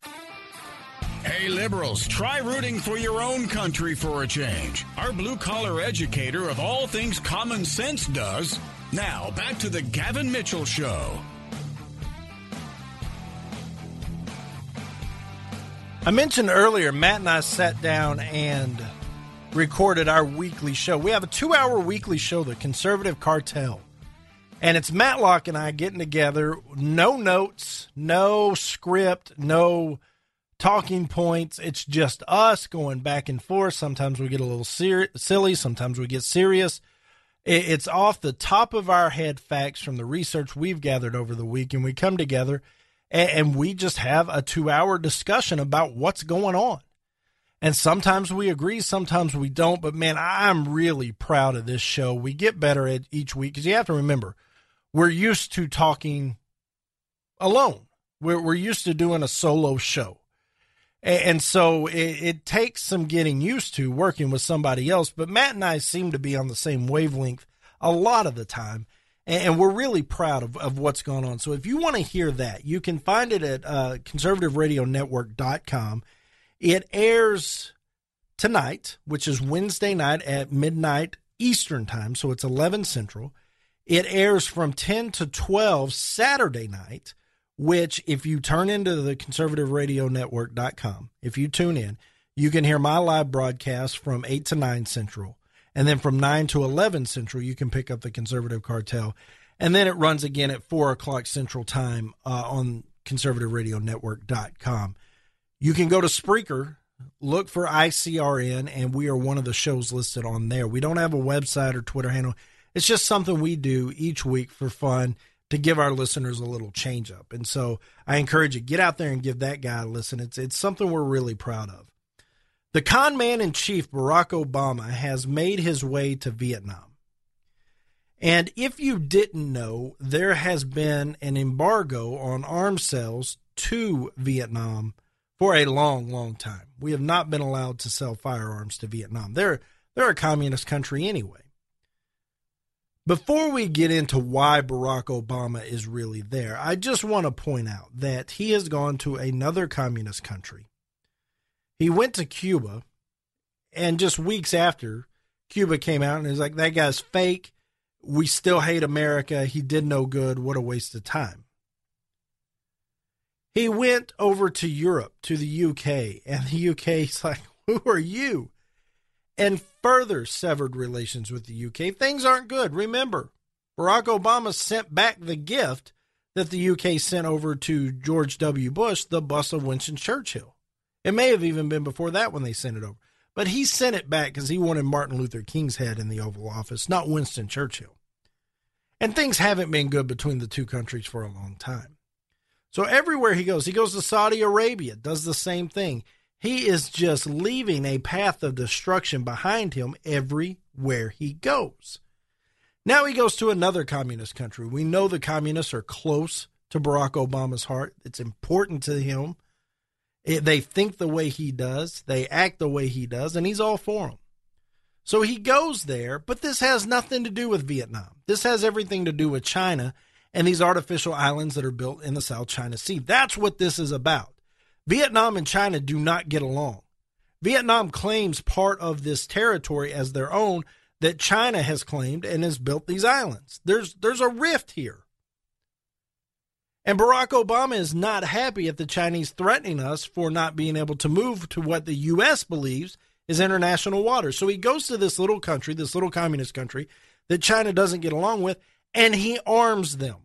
A: Hey, liberals, try rooting for your own country for a change. Our blue collar educator of all things common sense does. Now, back to the Gavin Mitchell Show.
J: I mentioned earlier, Matt and I sat down and recorded our weekly show. We have a two hour weekly show, The Conservative Cartel. And it's Matt Locke and I getting together, no notes, no script, no talking points. It's just us going back and forth. Sometimes we get a little ser- silly, sometimes we get serious. It's off the top of our head facts from the research we've gathered over the week, and we come together and, and we just have a two hour discussion about what's going on. And sometimes we agree, sometimes we don't. But man, I'm really proud of this show. We get better at each week because you have to remember, we're used to talking alone. We're, we're used to doing a solo show. A- And so it, it takes some getting used to working with somebody else. But Matt and I seem to be on the same wavelength a lot of the time. And we're really proud of, of what's going on. So if you want to hear that, you can find it at uh, conservativeradionetwork.com. It airs tonight, which is Wednesday night at midnight Eastern time. So it's 11 Central. It airs from 10 to 12 Saturday night, which if you turn into the conservativeradionetwork.com, if you tune in, you can hear my live broadcast from 8 to 9 Central. And then from 9 to 11 Central, you can pick up the Conservative Cartel. And then it runs again at 4 o'clock Central Time uh, on conservativeradionetwork.com. You can go to Spreaker, look for ICRN, and we are one of the shows listed on there. We don't have a website or Twitter handle. It's just something we do each week for fun to give our listeners a little change up. And so I encourage you, get out there and give that guy a listen. It's, it's something we're really proud of. The con man in chief, Barack Obama, has made his way to Vietnam. And if you didn't know, there has been an embargo on arms sales to Vietnam for a long, long time. We have not been allowed to sell firearms to Vietnam. They're they're a communist country anyway. Before we get into why Barack Obama is really there, I just want to point out that he has gone to another communist country. He went to Cuba, and just weeks after, Cuba came out and was like, that guy's fake. We still hate America. He did no good. What a waste of time. He went over to Europe, to the UK, and the UK's like, [LAUGHS] who are you? And further severed relations with the UK. Things aren't good. Remember, Barack Obama sent back the gift that the UK sent over to George W. Bush the bust of Winston Churchill. It may have even been before that when they sent it over. But he sent it back because he wanted Martin Luther King's head in the Oval Office, not Winston Churchill. And things haven't been good between the two countries for a long time. So everywhere he goes, he goes to Saudi Arabia, does the same thing. He is just leaving a path of destruction behind him everywhere he goes. Now he goes to another communist country. We know the communists are close to Barack Obama's heart. It's important to him. They think the way he does, they act the way he does, and he's all for them. So he goes there, but this has nothing to do with Vietnam. This has everything to do with China and these artificial islands that are built in the South China Sea. That's what this is about. Vietnam and China do not get along. Vietnam claims part of this territory as their own that China has claimed and has built these islands. There's there's a rift here. And Barack Obama is not happy at the Chinese threatening us for not being able to move to what the US believes is international waters. So he goes to this little country, this little communist country that China doesn't get along with, and he arms them.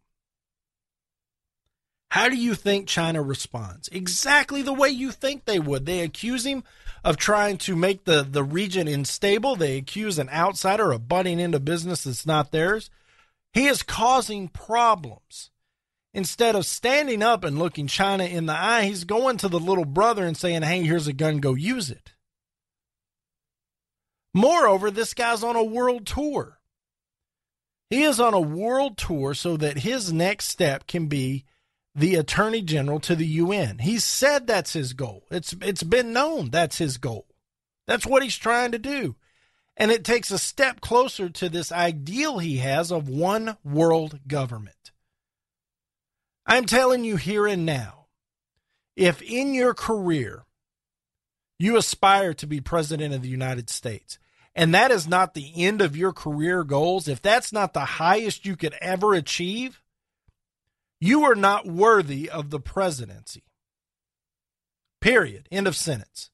J: How do you think China responds? Exactly the way you think they would. They accuse him of trying to make the, the region unstable. They accuse an outsider of butting into business that's not theirs. He is causing problems. Instead of standing up and looking China in the eye, he's going to the little brother and saying, Hey, here's a gun, go use it. Moreover, this guy's on a world tour. He is on a world tour so that his next step can be the attorney general to the UN. He said that's his goal. It's it's been known that's his goal. That's what he's trying to do. And it takes a step closer to this ideal he has of one world government. I'm telling you here and now, if in your career you aspire to be president of the United States, and that is not the end of your career goals, if that's not the highest you could ever achieve, you are not worthy of the presidency. Period. End of sentence.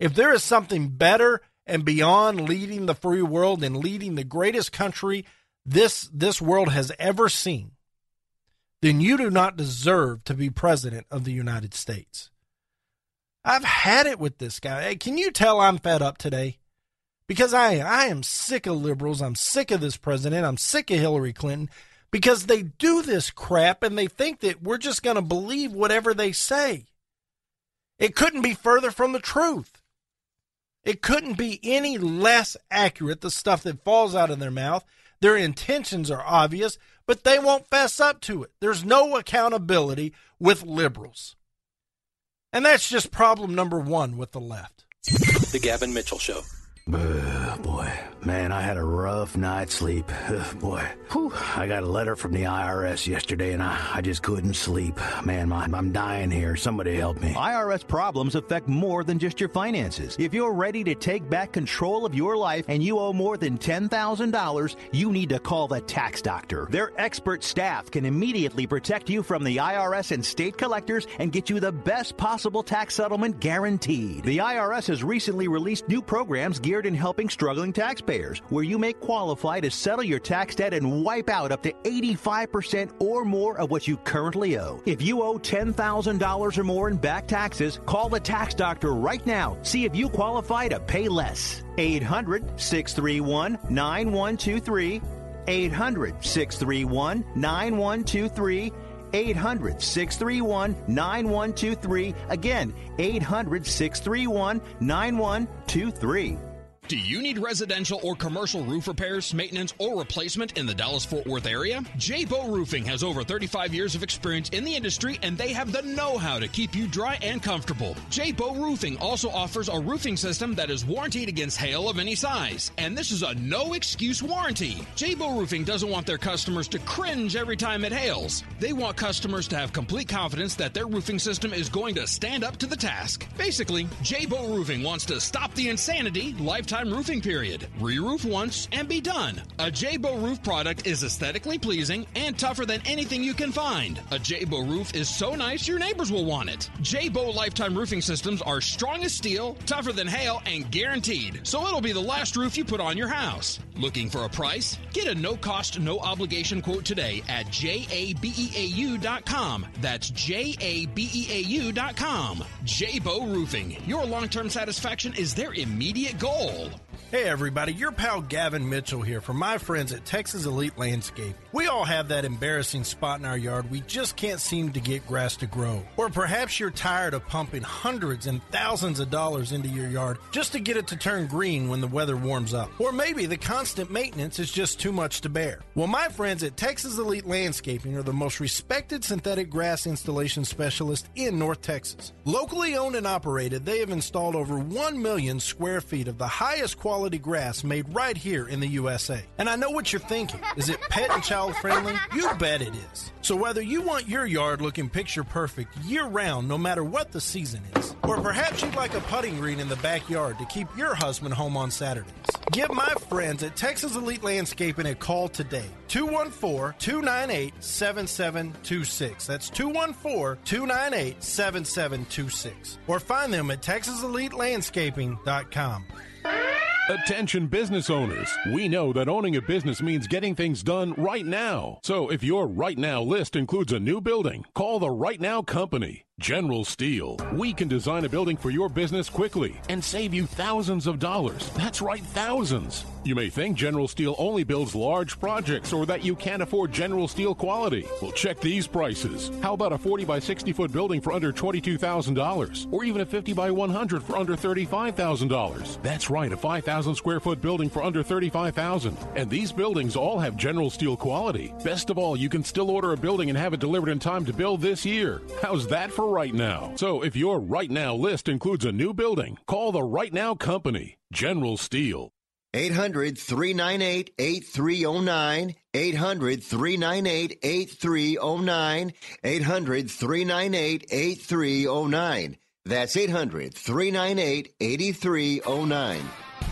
J: If there is something better and beyond leading the free world and leading the greatest country this this world has ever seen, then you do not deserve to be president of the United States. I've had it with this guy. Hey, can you tell I'm fed up today? Because I I am sick of liberals. I'm sick of this president. I'm sick of Hillary Clinton because they do this crap and they think that we're just going to believe whatever they say. It couldn't be further from the truth. It couldn't be any less accurate, the stuff that falls out of their mouth. Their intentions are obvious, but they won't fess up to it. There's no accountability with liberals. And that's just problem number one with the left.
K: The Gavin Mitchell Show.
Q: Uh, boy, man, I had a rough night's sleep. Boy, Whew. I got a letter from the IRS yesterday and I, I just couldn't sleep. Man, my, I'm dying here. Somebody help me.
R: IRS problems affect more than just your finances. If you're ready to take back control of your life and you owe more than $10,000, you need to call the tax doctor. Their expert staff can immediately protect you from the IRS and state collectors and get you the best possible tax settlement guaranteed. The IRS has recently released new programs geared in helping struggling taxpayers, where you may qualify to settle your tax debt and wipe out up to 85% or more of what you currently owe. If you owe $10,000 or more in back taxes, call the tax doctor right now. See if you qualify to pay less. 800 631 9123. 800 631 9123. 800 631 9123. Again, 800 631 9123.
L: Do you need residential or commercial roof repairs, maintenance, or replacement in the Dallas Fort Worth area? J Bow Roofing has over 35 years of experience in the industry and they have the know how to keep you dry and comfortable. J Bow Roofing also offers a roofing system that is warranted against hail of any size. And this is a no excuse warranty. J Bow Roofing doesn't want their customers to cringe every time it hails. They want customers to have complete confidence that their roofing system is going to stand up to the task. Basically, J Bow Roofing wants to stop the insanity, lifetime lifetime roofing period. Re-roof once and be done. A J-Bow roof product is aesthetically pleasing and tougher than anything you can find. A J-Bow roof is so nice your neighbors will want it. J-Bow lifetime roofing systems are strong as steel, tougher than hail, and guaranteed. So it'll be the last roof you put on your house. Looking for a price? Get a no cost, no obligation quote today at jabeau.com. That's jabeau.com. J-Bow Roofing. Your long-term satisfaction is their immediate goal.
J: Hey everybody, your pal Gavin Mitchell here from my friends at Texas Elite Landscaping. We all have that embarrassing spot in our yard we just can't seem to get grass to grow. Or perhaps you're tired of pumping hundreds and thousands of dollars into your yard just to get it to turn green when the weather warms up. Or maybe the constant maintenance is just too much to bear. Well, my friends at Texas Elite Landscaping are the most respected synthetic grass installation specialist in North Texas. Locally owned and operated, they have installed over 1 million square feet of the highest quality grass made right here in the USA. And I know what you're thinking. Is it pet and child friendly? You bet it is. So whether you want your yard looking picture perfect year round, no matter what the season is, or perhaps you'd like a putting green in the backyard to keep your husband home on Saturdays, give my friends at Texas Elite Landscaping a call today. 214 298 7726. That's 214 298 7726. Or find them at TexasEliteLandscaping.com.
M: Attention business owners. We know that owning a business means getting things done right now. So if your right now list includes a new building, call the Right Now Company. General Steel. We can design a building for your business quickly and save you thousands of dollars. That's right, thousands. You may think General Steel only builds large projects or that you can't afford General Steel quality. Well, check these prices. How about a 40 by 60 foot building for under $22,000 or even a 50 by 100 for under $35,000? That's right, a 5,000 square foot building for under 35,000. And these buildings all have General Steel quality. Best of all, you can still order a building and have it delivered in time to build this year. How's that for right now? So if your right now list includes a new building, call the Right Now Company, General Steel.
N: 800 398 8309. 800 398 8309. 800 398 8309. That's 800 398 8309.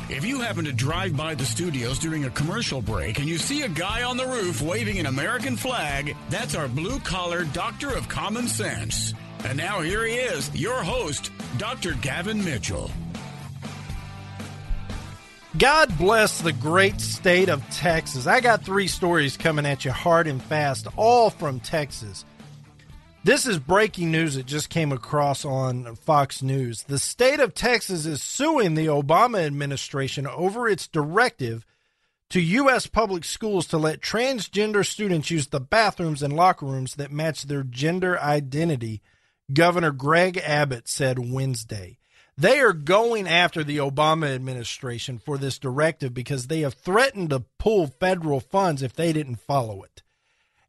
A: If you happen to drive by the studios during a commercial break and you see a guy on the roof waving an American flag, that's our blue collar doctor of common sense. And now here he is, your host, Dr. Gavin Mitchell.
J: God bless the great state of Texas. I got three stories coming at you hard and fast, all from Texas. This is breaking news that just came across on Fox News. The state of Texas is suing the Obama administration over its directive to U.S. public schools to let transgender students use the bathrooms and locker rooms that match their gender identity, Governor Greg Abbott said Wednesday. They are going after the Obama administration for this directive because they have threatened to pull federal funds if they didn't follow it.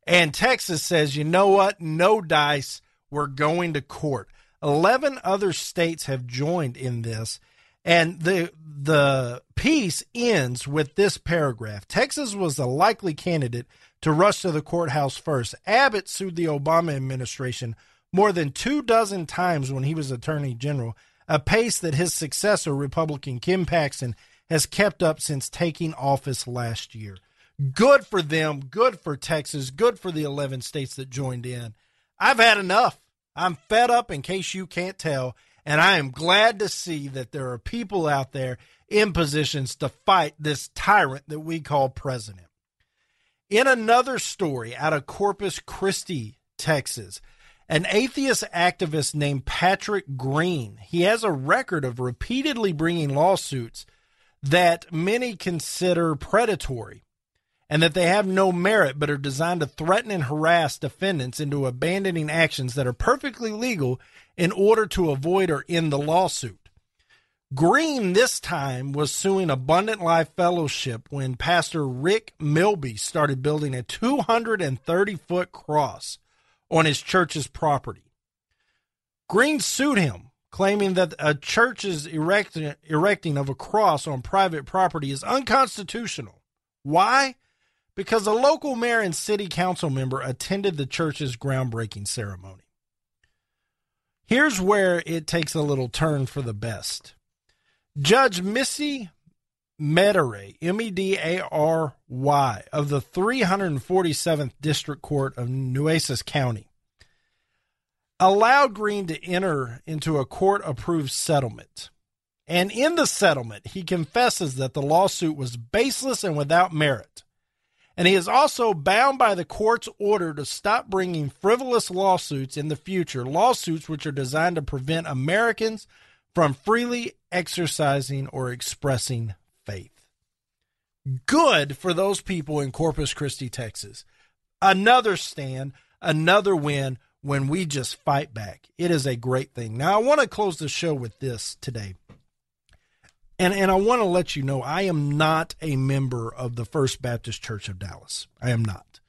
J: And Texas says, you know what? No dice. We're going to court. 11 other states have joined in this. And the the piece ends with this paragraph. Texas was a likely candidate to rush to the courthouse first. Abbott sued the Obama administration more than two dozen times when he was attorney general, a pace that his successor, Republican Ken Paxton, has kept up since taking office last year. Good for them, good for Texas, good for the 11 states that joined in. I've had enough. I'm fed up, in case you can't tell, and I am glad to see that there are people out there in positions to fight this tyrant that we call president. In another story out of Corpus Christi, Texas, an atheist activist named Patrick Green, he has a record of repeatedly bringing lawsuits that many consider predatory and that they have no merit but are designed to threaten and harass defendants into abandoning actions that are perfectly legal in order to avoid or end the lawsuit. Green this time was suing Abundant Life Fellowship when Pastor Rick Milby started building a 230 foot cross on his church's property. Green sued him, claiming that a church's erecting, erecting of a cross on private property is unconstitutional. Why? Because a local mayor and city council member attended the church's groundbreaking ceremony. Here's where it takes a little turn for the best. Judge Missy Medary, M E D A R Y, of the 347th District Court of Nueces County, allowed Green to enter into a court approved settlement. And in the settlement, he confesses that the lawsuit was baseless and without merit. And he is also bound by the court's order to stop bringing frivolous lawsuits in the future, lawsuits which are designed to prevent Americans from freely exercising or expressing faith. Good for those people in Corpus Christi, Texas. Another stand, another win when we just fight back. It is a great thing. Now, I want to close the show with this today. And, and I want to let you know I am not a member of the First Baptist Church of Dallas. I am not.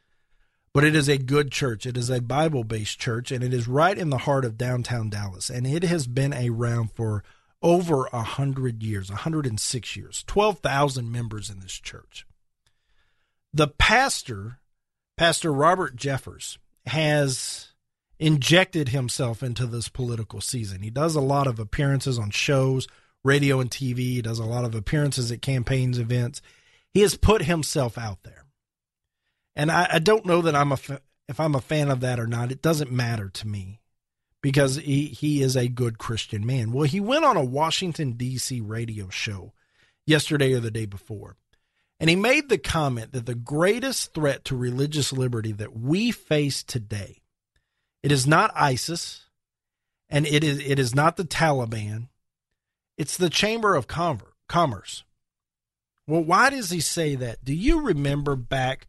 J: But it is a good church. It is a Bible based church, and it is right in the heart of downtown Dallas. And it has been around for over a hundred years, 106 years, 12,000 members in this church. The pastor, Pastor Robert Jeffress, has injected himself into this political season. He does a lot of appearances on shows, radio and TV. He does a lot of appearances at campaigns, events. He has put himself out there. And I, I don't know that I'm a, if I'm a fan of that or not. It doesn't matter to me because he, he is a good Christian man. Well, he went on a Washington, D.C. radio show yesterday or the day before. And he made the comment that the greatest threat to religious liberty that we face today, it is not ISIS and it is it is not the Taliban. It's the Chamber of Commerce. Well, why does he say that? Do you remember back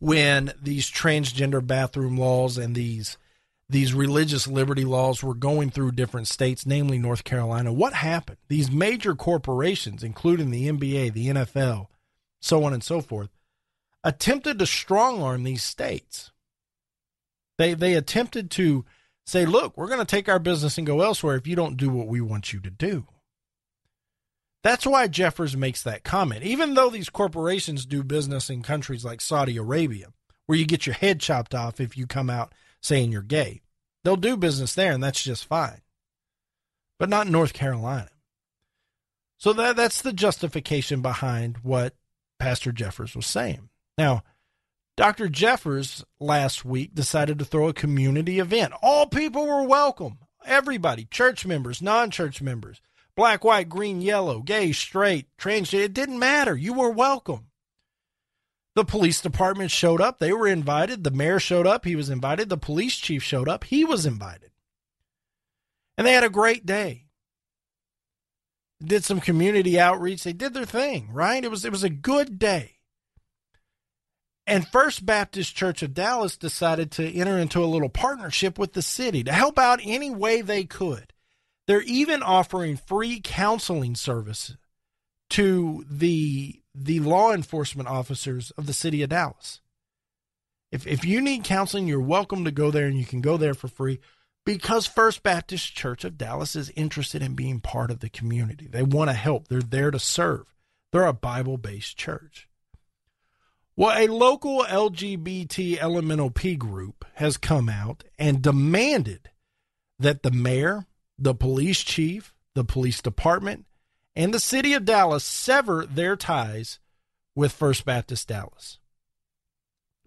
J: when these transgender bathroom laws and these these religious liberty laws were going through different states, namely North Carolina. What happened? These major corporations, including the NBA, the NFL, so on and so forth, attempted to strong arm these states. They they attempted to say, look, we're going to take our business and go elsewhere if you don't do what we want you to do. That's why Jeffress makes that comment. Even though these corporations do business in countries like Saudi Arabia, where you get your head chopped off if you come out saying you're gay. They'll do business there, and that's just fine. But not in North Carolina. So that that's the justification behind what Pastor Jeffress was saying. Now, Dr. Jeffress last week decided to throw a community event. All people were welcome. Everybody, church members, non church members, black, white, green, yellow, gay, straight, transgender, it didn't matter. You were welcome. The police department showed up. They were invited. The mayor showed up. He was invited. The police chief showed up. He was invited. And they had a great day. Did some community outreach. They did their thing, right? It was it was a good day. And First Baptist Church of Dallas decided to enter into a little partnership with the city to help out any way they could. They're even offering free counseling service to the the law enforcement officers of the city of Dallas. If if you need counseling, you're welcome to go there and you can go there for free because First Baptist Church of Dallas is interested in being part of the community. They want to help. They're there to serve. They're a Bible-based church. Well, a local LGBT elemental P group has come out and demanded that the mayor, the police chief, the police department, and the city of Dallas sever their ties with First Baptist Dallas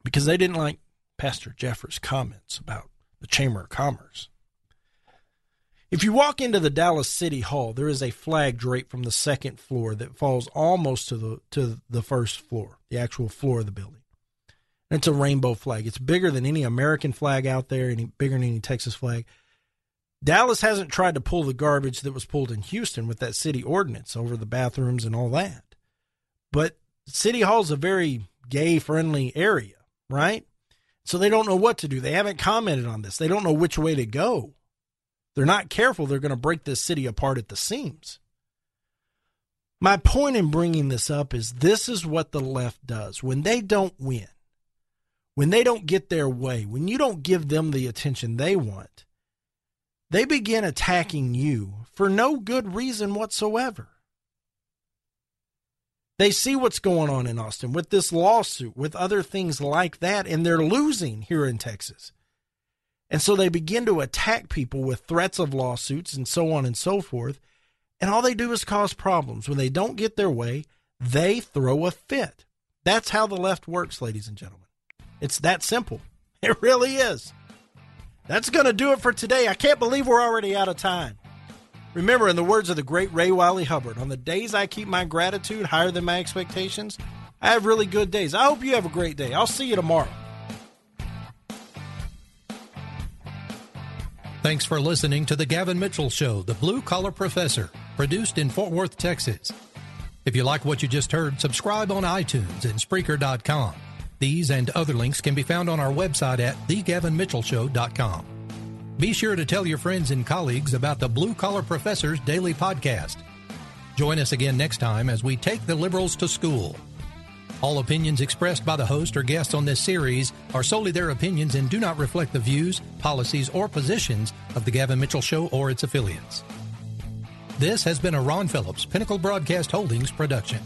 J: because they didn't like Pastor Jeffress' comments about the Chamber of Commerce. If you walk into the Dallas City Hall, there is a flag draped from the second floor that falls almost to the to the first floor, the actual floor of the building. And it's a rainbow flag. It's bigger than any American flag out there, any bigger than any Texas flag. Dallas hasn't tried to pull the garbage that was pulled in Houston with that city ordinance over the bathrooms and all that. But City Hall's a very gay friendly area, right? So they don't know what to do. They haven't commented on this. They don't know which way to go. They're not careful. They're going to break this city apart at the seams. My point in bringing this up is this is what the left does. When they don't win, when they don't get their way, when you don't give them the attention they want, they begin attacking you for no good reason whatsoever. They see what's going on in Austin with this lawsuit, with other things like that, and they're losing here in Texas. And so they begin to attack people with threats of lawsuits and so on and so forth. And all they do is cause problems. When they don't get their way, they throw a fit. That's how the left works, ladies and gentlemen. It's that simple. [LAUGHS] It really is. That's going to do it for today. I can't believe we're already out of time. Remember, in the words of the great Ray Wylie Hubbard, on the days I keep my gratitude higher than my expectations, I have really good days. I hope you have a great day. I'll see you tomorrow.
O: Thanks for listening to The Gavin Mitchell Show, the Blue Collar Professor, produced in Fort Worth, Texas. If you like what you just heard, subscribe on iTunes and Spreaker.com. These and other links can be found on our website at thegavinmitchellshow.com. Be sure to tell your friends and colleagues about the Blue Collar Professor's daily podcast. Join us again next time as we take the liberals to school. All opinions expressed by the host or guests on this series are solely their opinions and do not reflect the views, policies, or positions of the Gavin Mitchell Show or its affiliates. This has been a Ron Phillips Pinnacle Broadcast Holdings production.